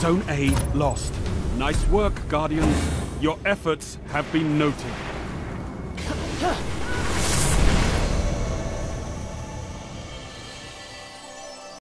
Zone A lost. Nice work, Guardians. Your efforts have been noted.